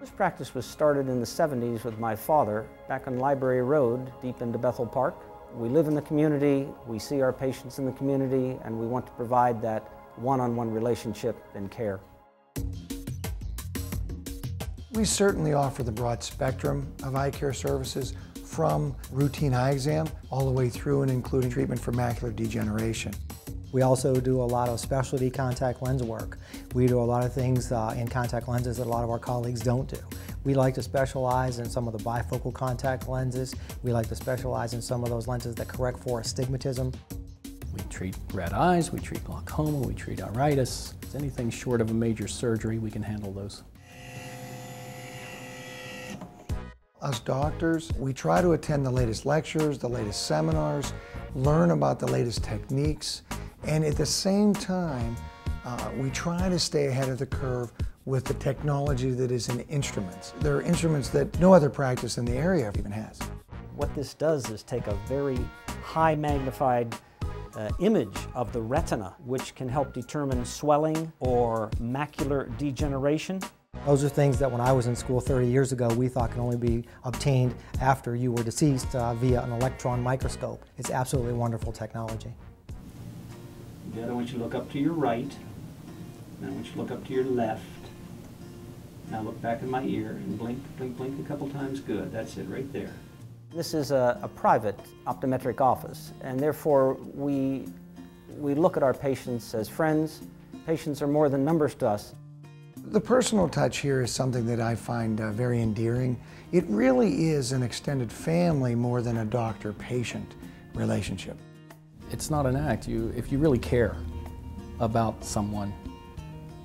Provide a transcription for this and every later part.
This practice was started in the 70s with my father back on Library Road, deep into Bethel Park. We live in the community, we see our patients in the community, and we want to provide that one-on-one -on -one relationship and care. We certainly offer the broad spectrum of eye care services from routine eye exam all the way through and including treatment for macular degeneration. We also do a lot of specialty contact lens work. We do a lot of things uh, in contact lenses that a lot of our colleagues don't do. We like to specialize in some of the bifocal contact lenses. We like to specialize in some of those lenses that correct for astigmatism. We treat red eyes, we treat glaucoma, we treat iritis. Anything short of a major surgery, we can handle those. Us doctors, we try to attend the latest lectures, the latest seminars, learn about the latest techniques, and at the same time, uh, we try to stay ahead of the curve with the technology that is in instruments. There are instruments that no other practice in the area even has. What this does is take a very high magnified uh, image of the retina, which can help determine swelling or macular degeneration. Those are things that when I was in school 30 years ago, we thought could only be obtained after you were deceased uh, via an electron microscope. It's absolutely wonderful technology. Good. I want you to look up to your right. Now I want you to look up to your left. Now look back in my ear and blink, blink, blink a couple times. Good. That's it right there. This is a, a private optometric office, and therefore we, we look at our patients as friends. Patients are more than numbers to us. The personal touch here is something that I find uh, very endearing. It really is an extended family more than a doctor-patient relationship. It's not an act. You, if you really care about someone,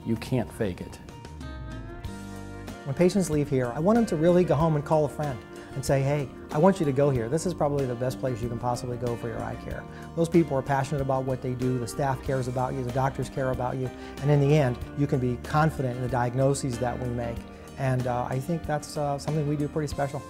you can't fake it. When patients leave here, I want them to really go home and call a friend and say, hey, I want you to go here. This is probably the best place you can possibly go for your eye care. Those people are passionate about what they do, the staff cares about you, the doctors care about you, and in the end, you can be confident in the diagnoses that we make. And uh, I think that's uh, something we do pretty special.